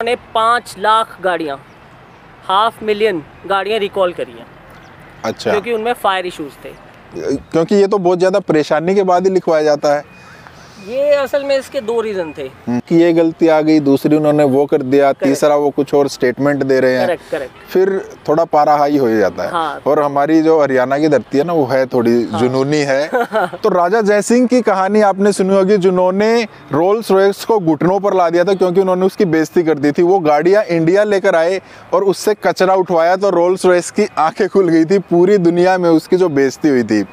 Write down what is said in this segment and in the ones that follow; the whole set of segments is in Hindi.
ने पाँच लाख गाड़ियाँ हाफ़ मिलियन गाड़ियाँ रिकॉल करी हैं। अच्छा। क्योंकि उनमें फायर इशूज थे। क्योंकि ये तो बहुत ज़्यादा परेशानी के बाद ही लिखवाया जाता है। ये असल में इसके दो रीज़न थे। कि ये गलती आ गई दूसरी उन्होंने वो कर दिया तीसरा वो कुछ और स्टेटमेंट दे रहे हैं। करेक्ट करेक्ट फिर थोड़ा पारा हाई हो जाता है। हाँ। और हमारी जो हरियाणा की धरती है ना वो है थोड़ी हाँ, जुनूनी है। तो राजा जयसिंह की कहानी आपने सुनी होगी जिन्होंने रोल्स रॉयस को घुटनों पर ला दिया था क्योंकि उन्होंने उसकी बेजती कर दी थी। वो गाड़ियाँ इंडिया लेकर आए और उससे कचरा उठवाया तो रोल्स रॉयस की आँखें खुल गई थी पूरी दुनिया में उसकी जो बेजती हुई थी।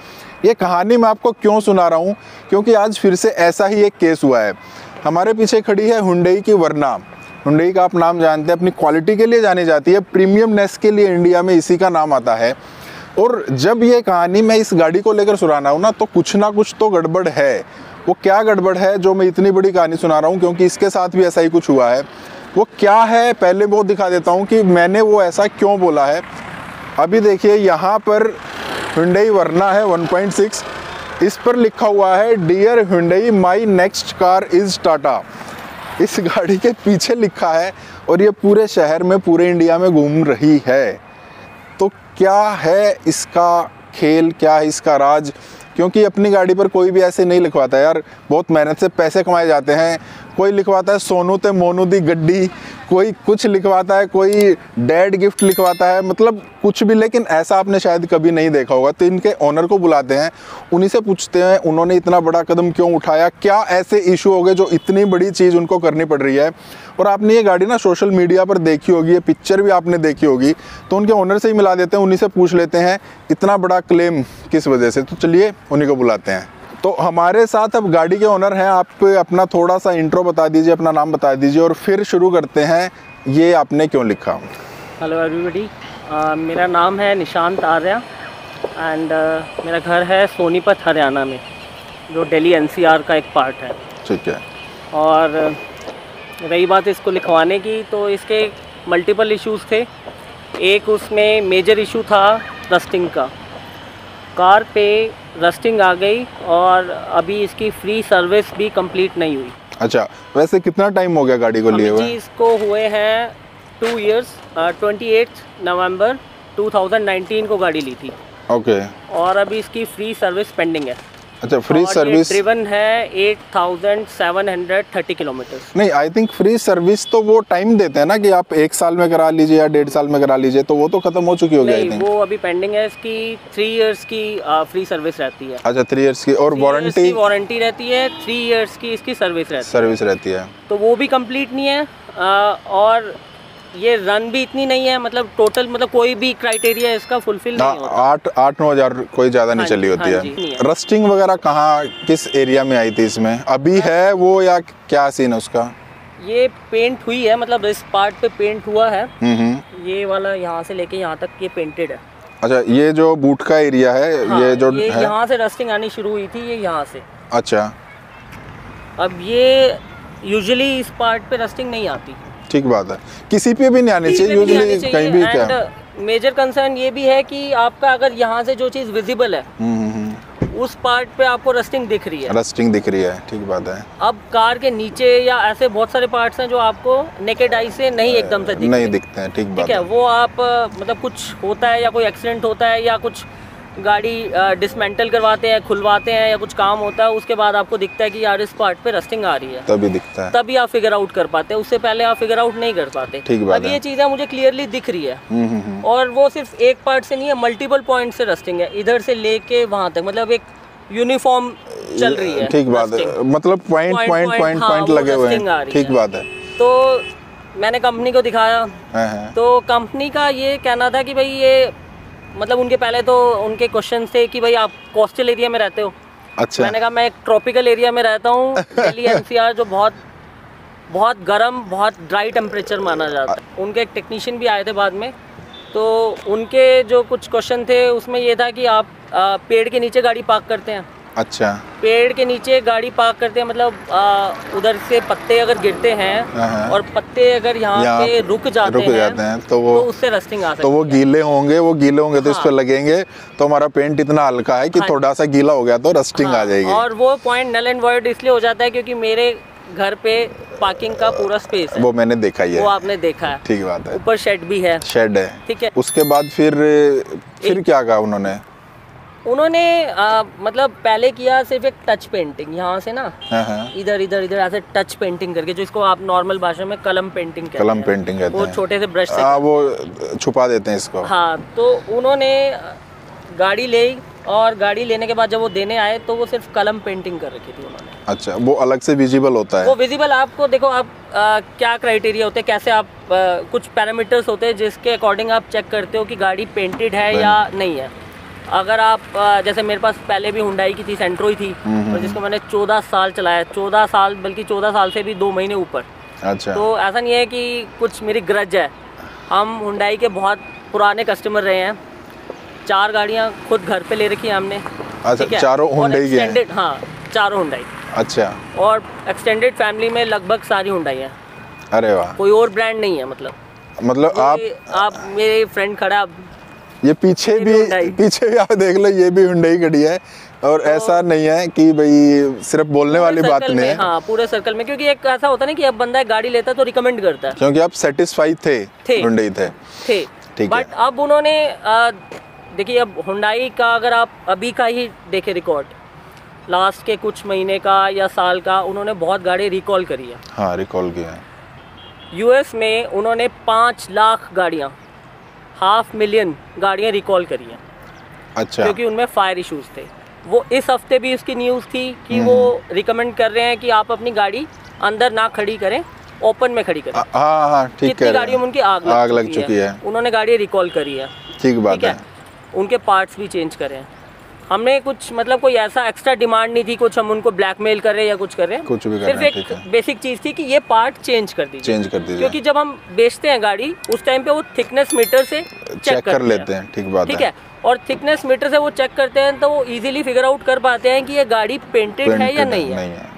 ये कहानी मैं आपको क्यों सुना रहा हूँ? क्योंकि आज फिर से ऐसा ही एक केस हुआ है। हमारे पीछे खड़ी है हुंडई की वरना। हुंडई का आप नाम जानते हैं, अपनी क्वालिटी के लिए जानी जाती है प्रीमियमनेस के लिए इंडिया में इसी का नाम आता है। और जब ये कहानी मैं इस गाड़ी को लेकर सुनाना हूँ ना तो कुछ ना कुछ तो गड़बड़ है। वो क्या गड़बड़ है जो मैं इतनी बड़ी कहानी सुना रहा हूँ? क्योंकि इसके साथ भी ऐसा ही कुछ हुआ है। वो क्या है? पहले वो दिखा देता हूँ कि मैंने वो ऐसा क्यों बोला है। अभी देखिए, यहाँ पर हुंडई वरना है 1.6 इस पर लिखा हुआ है dear Hyundai my next car is Tata इस गाड़ी के पीछे लिखा है, और ये पूरे शहर में, पूरे इंडिया में घूम रही है। तो क्या है इसका खेल, क्या है इसका राज? क्योंकि अपनी गाड़ी पर कोई भी ऐसे नहीं लिखवाता यार। बहुत मेहनत से पैसे कमाए जाते हैं। कोई लिखवाता है, सोनू ते मोनू दी गड्डी। कोई कुछ लिखवाता है, कोई डेड गिफ्ट लिखवाता है मतलब कुछ भी, लेकिन ऐसा आपने शायद कभी नहीं देखा होगा। तो इनके ओनर को बुलाते हैं, उन्हीं से पूछते हैं, उन्होंने इतना बड़ा कदम क्यों उठाया? क्या ऐसे इशू हो गए जो इतनी बड़ी चीज़ उनको करनी पड़ रही है? और आपने ये गाड़ी ना सोशल मीडिया पर देखी होगी, ये पिक्चर भी आपने देखी होगी तो उनके ओनर से ही मिला देते हैं, उन्हीं से पूछ लेते हैं, इतना बड़ा क्लेम किस वजह से? तो चलिए उन्हीं को बुलाते हैं। तो हमारे साथ अब गाड़ी के ओनर हैं आप अपना थोड़ा सा इंट्रो बता दीजिए अपना नाम बता दीजिए और फिर शुरू करते हैं ये आपने क्यों लिखा? हेलो एवरीबडी मेरा नाम है निशांत आर्या एंड मेरा घर है सोनीपत हरियाणा में जो दिल्ली एनसीआर का एक पार्ट है। ठीक है। और रही बात इसको लिखवाने की तो इसके मल्टीपल इश्यूज़ थे। एक उसमें मेजर इशू था रस्टिंग का। कार पे रस्टिंग आ गई और अभी इसकी फ्री सर्विस भी कंप्लीट नहीं हुई। अच्छा वैसे कितना टाइम हो गया गाड़ी को लिए हुए? इसको हुए हैं टू ईयर्स ट्वेंटी एट नवंबर 2019 को गाड़ी ली थी। Okay okay. और अभी इसकी फ्री सर्विस पेंडिंग है। अच्छा फ्री सर्विस ड्रिवन है 8730 किलोमीटर नहीं आई थिंक फ्री सर्विस तो वो टाइम देते हैं ना कि आप एक साल में करा लीजिए या डेढ़ साल में करा लीजिए तो वो तो खत्म हो चुकी होगी आई थिंक वो अभी पेंडिंग है इसकी थ्री इयर्स की फ्री सर्विस रहती है। अच्छा थ्री इयर्स की और वारंटी वारंटी रहती है थ्री इयर्स की इसकी सर्विस रहती है। सर्विस रहती है। तो वो भी कंप्लीट नहीं है और ये रन भी इतनी नहीं है मतलब टोटल मतलब कोई भी क्राइटेरिया इसका फुलफिल नहीं होता। आठ आठ नौ हज़ार कोई ज़्यादा नहीं हाँ चली होती हाँ है। रस्टिंग वगैरह कहाँ किस एरिया में आई थी इसमें? अभी है वो या क्या सीन है उसका? ये पेंट हुई है मतलब इस पार्ट पे पेंट हुआ है। हम्म हम्म। ये वाला यहाँ से लेके यहाँ तक ये पेंटेड है। अच्छा ये जो बूट का एरिया है हाँ, ये जो ये है? यहाँ से रस्टिंग आनी शुरू हुई थी ये यहाँ से। अच्छा। अब ये यूजुअली इस पार्ट पे रस्टिंग नहीं आती। ठीक बात है। किसी पे भी नहीं आनी चाहिए यूजली कहीं भी क्या? मेजर कंसर्न ये भी है कि आपका अगर यहाँ से जो चीज़ विजिबल है हम्म हम्म, हम्म। उस पार्ट पे आपको रस्टिंग दिख रही है। रस्टिंग दिख रही है ठीक बात है। अब कार के नीचे या ऐसे बहुत सारे पार्ट्स हैं जो आपको नेकेड आई से नहीं एकदम से दिख नहीं दिखते हैं ठीक बात है है। वो आप मतलब कुछ होता है या कोई एक्सीडेंट होता है या कुछ गाड़ी डिसमेंटल करवाते हैं खुलवाते हैं या कुछ काम होता है उसके बाद आपको दिखता है कि यार इस पार्ट पे रस्टिंग आ रही है। तभी दिखता है। तभी आप फिगर आउट कर पाते हैं उससे पहले आप फिगर आउट नहीं कर पाते। ठीक बात अब ये चीज़ें मुझे क्लियरली दिख रही है। हम्म हम्म हम्म। और वो सिर्फ़ एक पार्ट से नहीं है मल्टीपल पॉइंट से रस्टिंग है। इधर से लेके वहाँ तक मतलब एक यूनिफॉर्म चल रही है ठीक बात है। मतलब पॉइंट पॉइंट पॉइंट पॉइंट लगे हुए हैं। ठीक बात है। तो मैंने कंपनी को दिखाया। हाँ, हाँ। तो कंपनी का ये कहना था कि भाई ये मतलब उनके पहले तो उनके क्वेश्चन थे कि भाई आप कोस्टल एरिया में रहते हो। अच्छा। मैंने कहा मैं एक ट्रॉपिकल एरिया में रहता हूँ दिल्ली एनसीआर जो बहुत बहुत गर्म बहुत ड्राई टेम्परेचर माना जाता है। उनके एक टेक्नीशियन भी आए थे बाद में तो उनके जो कुछ क्वेश्चन थे उसमें ये था कि आप आ, पेड़ के नीचे गाड़ी पार्क करते हैं। अच्छा। पेड़ के नीचे गाड़ी पार्क करते हैं मतलब आ, उधर से पत्ते अगर गिरते हैं हाँ, हाँ। और पत्ते अगर यहाँ पे रुक जाते रुक हैं जाते हैं तो वो तो उससे रस्टिंग आ तो वो गीले होंगे वो गीले होंगे हाँ। तो इस पर लगेंगे तो हमारा पेंट इतना हल्का है कि हाँ। थोड़ा सा गीला हो गया तो रस्टिंग हाँ। आ हाँ, जाएगी। और वो पॉइंट नल एंड वर्ड इसलिए हो जाता है क्योंकि मेरे घर पे पार्किंग का पूरा स्पेस है। वो मैंने देखा ही है। वो आपने देखा है। ठीक बात है। ऊपर शेड भी है। शेड है। ठीक है। उसके बाद फिर फिर क्या कहा उन्होंने? उन्होंने आ, मतलब पहले किया सिर्फ़ एक टच पेंटिंग यहाँ से ना? हाँ हाँ। इधर इधर इधर ऐसे टच पेंटिंग करके जो इसको आप नॉर्मल भाषा में कलम पेंटिंग कहते कलम पेंटिंग कहते वो छोटे से ब्रश से। हाँ वो छुपा देते हैं इसको। हाँ तो उन्होंने गाड़ी ले और गाड़ी लेने के बाद जब वो देने आए तो वो सिर्फ़ कलम पेंटिंग कर रखी थी उन्होंने। अच्छा वो अलग से विजिबल होता है। वो विजिबल आपको देखो आप आ, क्या क्राइटेरिया होते हैं कैसे आप आ, कुछ पैरामीटर्स होते हैं जिसके अकॉर्डिंग आप चेक करते हो कि गाड़ी पेंटेड है या नहीं है। अगर आप जैसे मेरे पास पहले भी हुंडाई की थी सेंट्रो ही थी और जिसको मैंने चौदह साल चलाया चौदह साल बल्कि चौदह साल से भी दो महीने ऊपर। अच्छा। तो ऐसा नहीं है कि कुछ मेरी ग्रज है। हम हुंडाई के बहुत पुराने कस्टमर रहे हैं। चार गाड़ियाँ खुद घर पे ले रखी हैं हमने। अच्छा चारों हुंडई के हैं? हाँ चारों हुंडाई अच्छा। और एक्सटेंडेड फैमिली में लगभग सारी हुंडाई है। अरे वाह। कोई और ब्रांड नहीं है मतलब। मतलब आप आप मेरे फ्रेंड खड़ा ये पीछे भी पीछे भी आप देख लो ये भी हुंडई खड़ी है। और ऐसा नहीं है कि भाई सिर्फ़ बोलने वाली बात नहीं है। हाँ पूरे सर्कल में क्योंकि एक ऐसा होता है ना कि अब बंदा गाड़ी लेता है तो रिकमेंड करता है। क्योंकि आप सेटिस्फाइड थे थे। हुंडई थे। थे। ठीक बट अब उन्होंने देखिए अब हुंडाई का अगर आप अभी का ही देखें रिकॉर्ड लास्ट के कुछ महीने का या साल का उन्होंने बहुत गाड़ी रिकॉल करी है। हाँ रिकॉल किया है। यूएस में उन्होंने पाँच लाख गाड़ियाँ हाफ़ मिलियन गाड़ियाँ रिकॉल करी हैं। अच्छा। क्योंकि उनमें फायर इश्यूज़ थे। वो इस हफ़्ते भी इसकी न्यूज़ थी कि वो हम्म। रिकमेंड कर रहे हैं कि आप अपनी गाड़ी अंदर ना खड़ी करें ओपन में खड़ी करें। हाँ हाँ हाँ ठीक है गाड़ियों में उनकी आग लग आग लग चुकी है। उन्होंने गाड़ी रिकॉल करी है। ठीक बात है? है। उनके पार्ट्स भी चेंज करें। हैं हमने कुछ मतलब कोई ऐसा एक्स्ट्रा डिमांड नहीं थी कुछ हम उनको ब्लैकमेल कर रहे हैं या कुछ कर रहे हैं। कुछ भी कर सिर्फ़ हैं एक बेसिक चीज़ थी कि ये पार्ट चेंज कर दीजिए। चेंज कर दीजिए। क्योंकि जब हम बेचते हैं गाड़ी उस टाइम पे वो थिकनेस मीटर से चेक चेक कर लेते हैं ठीक बात ठीक है। है? और थिकनेस मीटर से वो चेक करते हैं तो वो इजीली फिगर आउट कर पाते हैं कि ये गाड़ी पेंटेड है या नहीं है।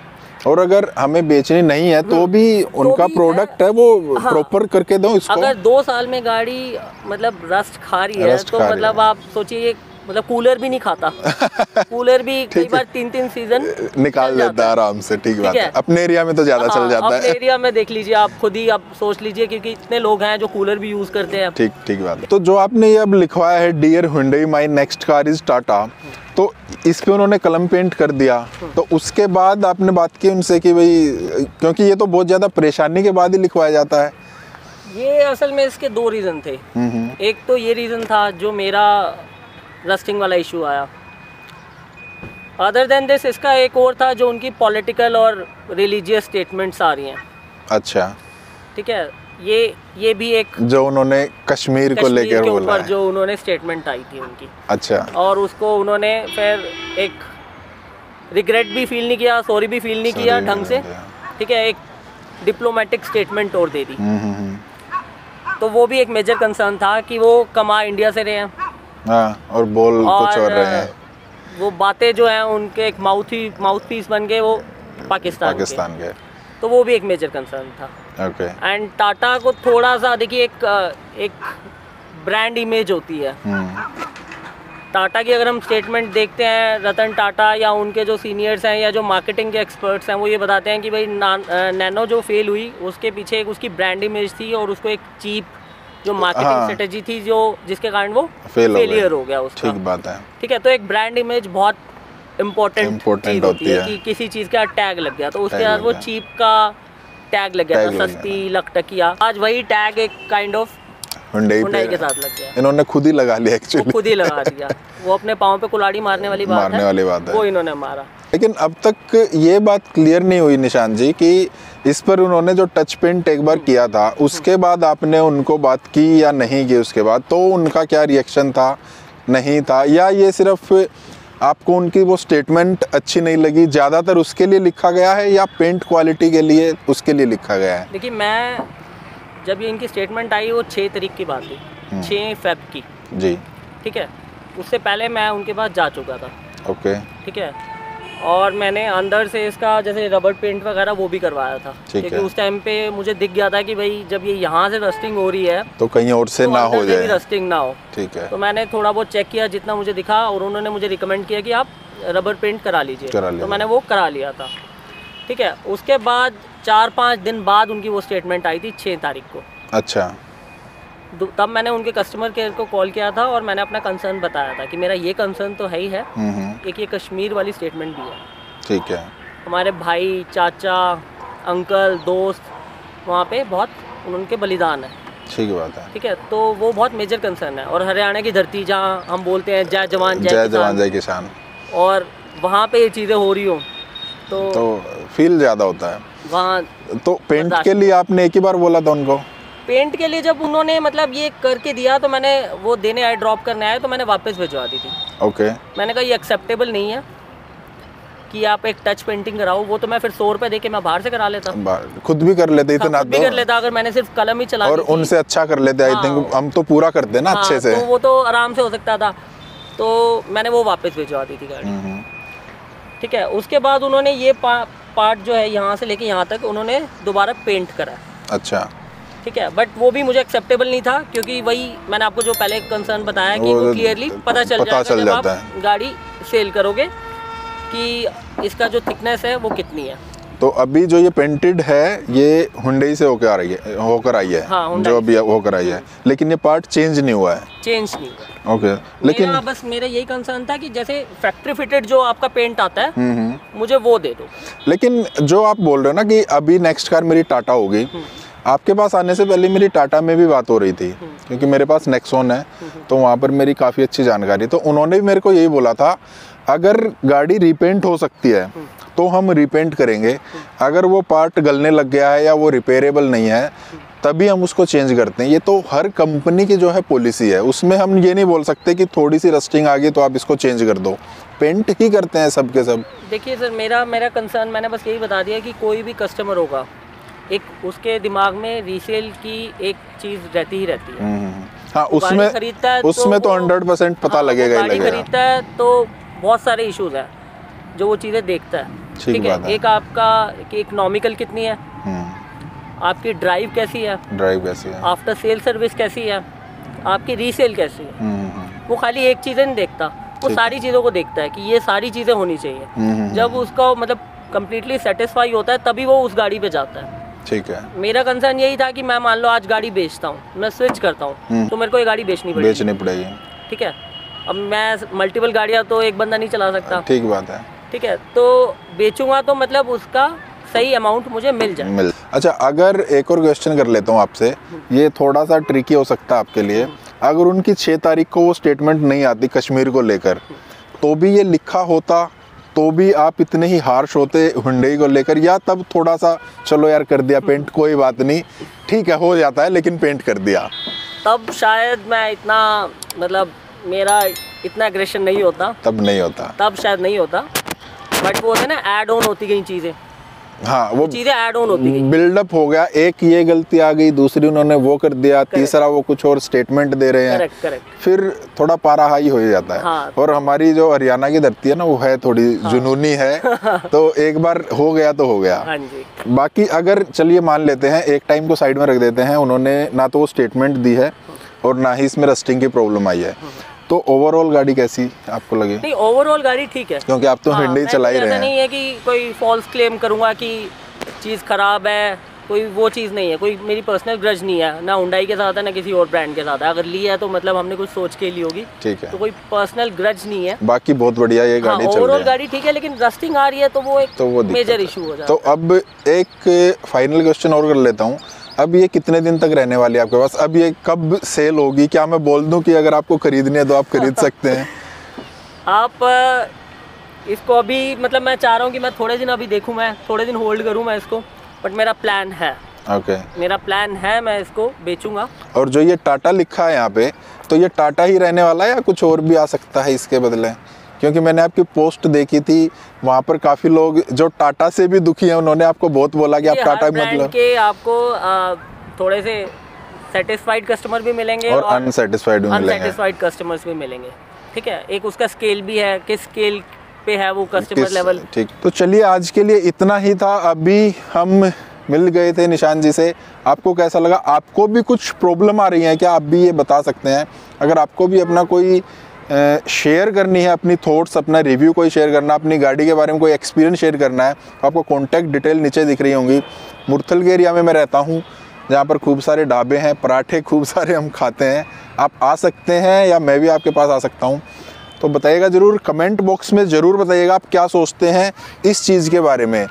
और अगर हमें बेचनी नहीं है तो भी उनका भी प्रोडक्ट है। वो हाँ। प्रॉपर करके दो इसको अगर दो साल में गाड़ी मतलब रस्ट खा रही है तो मतलब है। आप सोचिए मतलब कूलर भी नहीं खाता। कूलर भी कई बार तीन तीन सीज़न निकाल लेता है। आराम से ठीक बात है। अपने एरिया में तो ज़्यादा चल हाँ, जाता है। एरिया में देख लीजिए आप खुद ही अब सोच लीजिए क्योंकि इतने लोग हैं जो कूलर भी यूज़ करते हैं। ठीक ठीक बात तो जो आपने ये अब लिखवाया है dear Hyundai my next car is Tata तो इस पे उन्होंने कलम पेंट कर दिया। तो उसके बाद आपने बात की उनसे कि भाई क्योंकि ये तो बहुत ज़्यादा परेशानी के बाद ही लिखवाया जाता है। ये असल में इसके दो रीज़न थे। हम्म, हम्म, एक तो ये रीज़न था जो मेरा रस्टिंग वाला इशू आया। अदर देन दिस इसका एक और था जो उनकी पॉलिटिकल और रिलीजियस स्टेटमेंट्स आ रही हैं। अच्छा। ठीक है? ये ये भी एक जो उन्होंने कश्मीर को लेकर बोला है। जो उन्होंने स्टेटमेंट आई थी उनकी। अच्छा। और उसको उन्होंने फिर एक रिग्रेट भी फील नहीं किया सॉरी भी फील नहीं किया ढंग से। ठीक है? एक डिप्लोमेटिक स्टेटमेंट और दे दी। हम्म, हम्म, हम्म। तो वो भी एक मेजर कंसर्न था कि वो कमा इंडिया से रहे हैं। हाँ और बोल और कुछ और रहे हैं। वो बातें जो हैं उनके एक माउथ ही माउथ पीस बन गए वो पाकिस्तान पाकिस्तान के। तो वो भी एक मेजर कंसर्न था। ओके एंड टाटा को थोड़ा सा देखिए एक एक ब्रांड इमेज होती है। हम्म, टाटा की अगर हम स्टेटमेंट देखते हैं रतन टाटा या उनके जो सीनियर्स हैं या जो मार्केटिंग के एक्सपर्ट्स हैं वो ये बताते हैं कि भाई नैनो जो फेल हुई उसके पीछे एक उसकी ब्रांड इमेज थी और उसको एक चीप जो मार्केटिंग हाँ। स्ट्रेटेजी थी जो जिसके कारण वो फेल फेलियर हो गया उसका। ठीक बात है। ठीक है तो एक ब्रांड इमेज बहुत इम्पोर्टेंट इम्पोर्टेंट होती है है। कि किसी चीज़ का टैग लग गया। तो उसके बाद वो चीप का टैग लग गया था सस्ती लकटकिया आज वही टैग एक काइंड ऑफ़ हुंडई के साथ लग गया। इन्होंने खुद ही लगा लिया एक्चुअली खुद ही लगा दिया। वो अपने पाँव पे कुलाड़ी मारने वाली बात मारने है वाली बात है। वो इन्होंने मारा। लेकिन अब तक ये बात क्लियर नहीं हुई निशान जी कि इस पर उन्होंने जो टच पेंट एक बार किया था उसके बाद आपने उनको बात की या नहीं की उसके बाद तो उनका क्या रिएक्शन था नहीं था? या ये सिर्फ़ आपको उनकी वो स्टेटमेंट अच्छी नहीं लगी ज़्यादातर उसके लिए लिखा गया है या पेंट क्वालिटी के लिए उसके लिए लिखा गया है? देखिए मैं जब ये इनकी स्टेटमेंट आई वो छः तारीख की बात थी। हम्म। छः फेब की। जी। ठीक है? उससे पहले मैं उनके पास जा चुका था। ओके। ठीक है? और मैंने अंदर से इसका जैसे रबर पेंट वगैरह वो भी करवाया था। क्योंकि उस टाइम पे मुझे दिख गया था कि भाई जब ये यहाँ से रस्टिंग हो रही है तो कहीं और से तो ना हो जाए। रस्टिंग ना हो। ठीक है। तो मैंने थोड़ा बहुत चेक किया जितना मुझे दिखा और उन्होंने मुझे रिकमेंड किया कि आप रबर पेंट करा लीजिए। तो मैंने वो करा लिया था। ठीक है? उसके बाद चार पाँच दिन बाद उनकी वो स्टेटमेंट आई थी छः तारीख को। अच्छा। तब मैंने उनके कस्टमर केयर को कॉल किया था और मैंने अपना कंसर्न बताया था कि मेरा ये कंसर्न तो है ही है हम्म हम्म, एक ये कश्मीर वाली स्टेटमेंट भी है। ठीक है। हमारे भाई चाचा अंकल दोस्त वहाँ पे बहुत उनके बलिदान है। ठीक बात है। ठीक है? तो वो बहुत मेजर कंसर्न है और हरियाणा की धरती जहाँ हम बोलते हैं जय जवान जय, जय जवान जय किसान। और वहाँ पे ये चीज़ें हो रही हो तो, तो फील ज़्यादा होता है। वहाँ तो पेंट के लिए आपने एक ही बार बोला था उनको? पेंट के लिए जब उन्होंने मतलब ये करके दिया तो मैंने वो देने आए ड्रॉप करने आए तो मैंने वापस भिजवा दी थी। ओके मैंने कहा ये एक्सेप्टेबल नहीं है कि आप एक टच पेंटिंग कराओ वो तो मैं फिर सौ रुपये दे के मैं बाहर से करा लेता। खुद भी कर लेते इतना खुद भी कर तो लेता अगर मैंने सिर्फ़ कलम ही चला और उनसे अच्छा कर लेते आई हाँ। थिंक हम तो पूरा करते ना हाँ, अच्छे से। तो वो तो आराम से हो सकता था। तो मैंने वो वापस भिजवा दी थी गाड़ी। हम्म, ठीक है उसके बाद उन्होंने ये पार्ट जो है यहाँ से लेके यहाँ तक उन्होंने दोबारा पेंट करा अच्छा। ठीक है बट वो भी मुझे एक्सेप्टेबल नहीं था क्योंकि वही मैंने आपको जो पहले कंसर्न बताया कि वो क्लियरली पता चल पता जाएगा जब जाता आप गाड़ी सेल करोगे कि इसका जो थिकनेस है वो कितनी है। तो अभी जो ये पेंटेड है ये हुंडई से होकर आ रही है होकर आई है हाँ, जो अभी होकर आई है लेकिन ये पार्ट चेंज नहीं हुआ है चेंज नहीं हुआ ओके लेकिन मेरा बस मेरा यही कंसर्न था कि जैसे फैक्ट्री फिटेड जो आपका पेंट आता है हम्म, हम्म। मुझे वो दे दो लेकिन जो आप बोल रहे हो ना कि अभी नेक्स्ट कार मेरी टाटा होगी हम्म। आपके पास आने से पहले मेरी टाटा में भी बात हो रही थी। क्योंकि मेरे पास नेक्सोन है तो वहाँ पर मेरी काफ़ी अच्छी जानकारी तो उन्होंने भी मेरे को यही बोला था अगर गाड़ी रिपेंट हो सकती है। तो हम रिपेंट करेंगे। अगर वो पार्ट गलने लग गया है या वो रिपेयरेबल नहीं है तभी हम उसको चेंज करते हैं। ये तो हर कंपनी की जो है पॉलिसी है उसमें हम ये नहीं बोल सकते कि थोड़ी सी रस्टिंग आ गई तो आप इसको चेंज कर दो। पेंट ही करते हैं सब के सब। देखिए सर मेरा मेरा कंसर्न मैंने बस यही बता दिया कि कोई भी कस्टमर होगा एक उसके दिमाग में रीसेल की एक चीज़ रहती ही रहती है। हम्म, हाँ उसमें खरीदता है तो उसमें तो हंड्रेड परसेंट पता हाँ, लगेगा ही लगेगा। खरीदता है तो बहुत सारे इश्यूज़ हैं जो वो चीज़ें देखता है। ठीक है एक आपका इकोनॉमिकल कितनी है? आपकी ड्राइव कैसी है? ड्राइव कैसी है? आफ्टर सेल सर्विस कैसी है? आपकी रीसेल कैसी है? हम्म, हम्म, वो खाली एक चीज़ें नहीं देखता वो सारी चीज़ों को देखता है कि ये सारी चीज़ें होनी चाहिए। हम्म, जब उसका मतलब कम्प्लीटली सेटिस्फाई होता है तभी वो उस गाड़ी पे जाता है। ठीक है। मेरा कंसर्न यही था कि मैं मान लो आज गाड़ी बेचता हूँ मैं स्विच करता हूँ हम्म। तो मेरे को ये गाड़ी बेचनी पड़ेगी। बेचनी पड़ेगी। ठीक है? अब मैं मल्टीपल गाड़ियाँ तो एक बंदा नहीं चला सकता। ठीक बात है। ठीक है? तो बेचूँगा तो मतलब उसका सही अमाउंट मुझे मिल जाए। मिल अच्छा अगर एक और क्वेश्चन कर लेता हूँ आपसे। ये थोड़ा सा ट्रिकी हो सकता है आपके लिए। अगर उनकी छः तारीख को वो स्टेटमेंट नहीं आती कश्मीर को लेकर तो भी ये लिखा होता तो भी आप इतने ही हार्श होते हुंडई को लेकर या तब थोड़ा सा चलो यार कर दिया पेंट कोई बात नहीं। ठीक है हो जाता है लेकिन पेंट कर दिया। तब शायद मैं इतना मतलब मेरा इतना एग्रेशन नहीं होता। तब नहीं होता। तब शायद नहीं होता। बट वो होते ना ऐड ऑन होती गई चीज़ें। हाँ वो चीज़ें ऐड ऑन होती गई। बिल्डअप हो गया एक ये गलती आ गई दूसरी उन्होंने वो कर दिया correct. तीसरा वो कुछ और स्टेटमेंट दे रहे हैं। करेक्ट करेक्ट फिर थोड़ा पारा हाई हो जाता है। हाँ। और हमारी जो हरियाणा की धरती है ना वो है थोड़ी हाँ. जुनूनी है। तो एक बार हो गया तो हो गया। हाँ जी। बाकी अगर चलिए मान लेते हैं एक टाइम को साइड में रख देते हैं उन्होंने ना तो वो स्टेटमेंट दी है और ना ही इसमें रस्टिंग की प्रॉब्लम आई है। तो ओवरऑल गाड़ी कैसी आपको लगी? नहीं ओवरऑल गाड़ी ठीक है। क्योंकि आप तो हाँ, हिंडी चला ही रहे हैं। नहीं है कि कोई फॉल्स क्लेम करूँगा कि चीज़ खराब है कोई वो चीज़ नहीं है। कोई मेरी पर्सनल ग्रज नहीं है ना हुंडई के साथ है ना किसी और ब्रांड के साथ है। अगर ली है तो मतलब हमने कुछ सोच के ली होगी। ठीक है। तो कोई पर्सनल ग्रज नहीं है। बाकी बहुत बढ़िया ये हाँ गाड़ी चल ओवरऑल रही है। गाड़ी ठीक है लेकिन रस्टिंग आ रही है तो वो एक तो वो मेजर इशू हो। जाता तो अब एक फाइनल क्वेश्चन और कर लेता हूँ। अब ये कितने दिन तक रहने वाली है आपके पास? अब ये कब सेल होगी? क्या मैं बोल दूँ कि अगर आपको खरीदनी है तो आप खरीद सकते हैं? आप इसको अभी मतलब मैं चाह रहा हूँ कि मैं थोड़े दिन अभी देखूँ मैं थोड़े दिन होल्ड करूँ मैं इसको बट मेरा प्लान है। Okay okay. मेरा प्लान है मैं इसको बेचूँगा। और जो ये टाटा लिखा है यहाँ पे तो ये टाटा ही रहने वाला है या कुछ और भी आ सकता है इसके बदले? क्योंकि मैंने आपकी पोस्ट देखी थी वहाँ पर काफ़ी लोग जो टाटा से भी दुखी हैं उन्होंने आपको बहुत बोला कि आप टाटा मतलब के आपको अ, थोड़े से सेटिस्फाइड कस्टमर भी मिलेंगे और अनसेटिस्फाइड भी मिलेंगे। अनसेटिस्फाइड कस्टमर्स भी मिलेंगे। ठीक है? एक उसका स्केल भी है किस स्केल पे है वो कस्टमर लेवल ठीक। तो चलिए आज के लिए इतना ही था। अभी हम मिल गए थे निशान जी से। आपको कैसा लगा? आपको भी कुछ प्रॉब्लम आ रही है क्या? आप भी ये बता सकते हैं। अगर आपको भी अपना कोई शेयर करनी है अपनी थॉट्स अपना रिव्यू कोई शेयर करना, अपनी गाड़ी के बारे में कोई एक्सपीरियंस शेयर करना है तो आपको कॉन्टैक्ट डिटेल नीचे दिख रही होंगी। मुरथल के एरिया में मैं रहता हूँ, जहाँ पर खूब सारे ढाबे हैं, पराठे खूब सारे हम खाते हैं। आप आ सकते हैं या मैं भी आपके पास आ सकता हूँ। तो बताइएगा ज़रूर कमेंट बॉक्स में ज़रूर बताइएगा आप क्या सोचते हैं इस चीज़ के बारे में।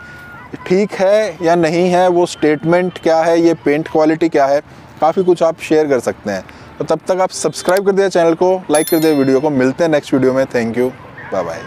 ठीक है या नहीं है, वो स्टेटमेंट क्या है, ये पेंट क्वालिटी क्या है, काफ़ी कुछ आप शेयर कर सकते हैं। तो तब तक आप सब्सक्राइब कर दिया चैनल को लाइक कर दिया वीडियो को। मिलते हैं नेक्स्ट वीडियो में। Thank you bye bye